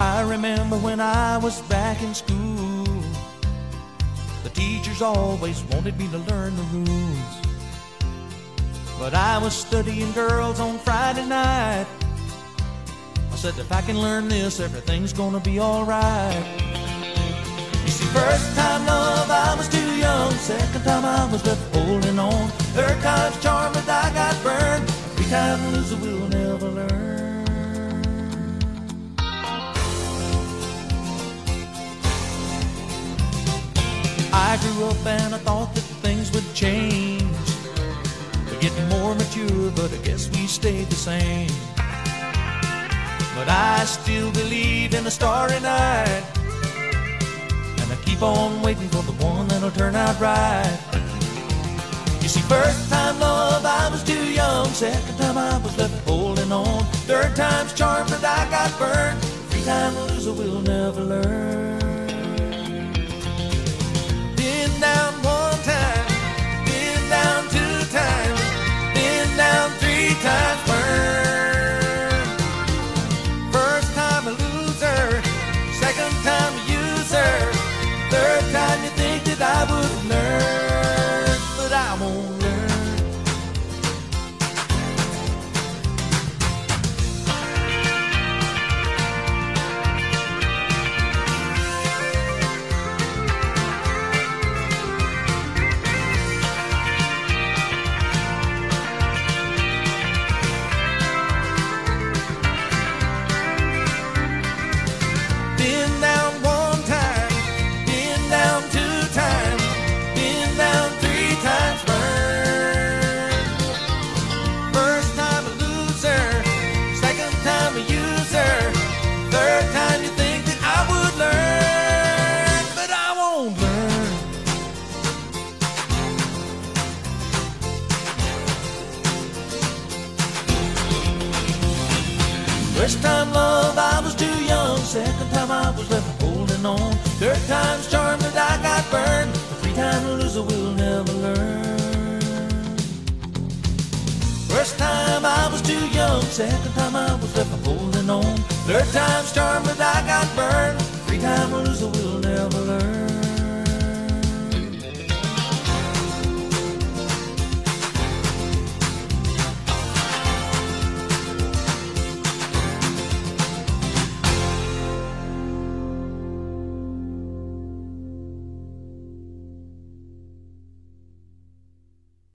I remember when I was back in school, the teachers always wanted me to learn the rules. But I was studying girls on Friday night. I said, if I can learn this, everything's gonna be alright. You see, first time love, I was too young. Second time, I was left holding on. Third time's charm, but I got burned. Three time loser will grew up and I thought that things would change. We're getting more mature, but I guess we stayed the same. But I still believe in a starry night. And I keep on waiting for the one that'll turn out right. You see, first time love, I was too young. Second time, I was left holding on. Third time's charm, but I got burned. Three time loser will never learn. Times. First time a loser, second time a user, third time you think that I would learn, but I won't First time love, I was too young. Second time I was left holding on. Third time's charm that I got burned. The three time loser will never learn. First time I was too young. Second time I was left holding on. Third time's charm that I got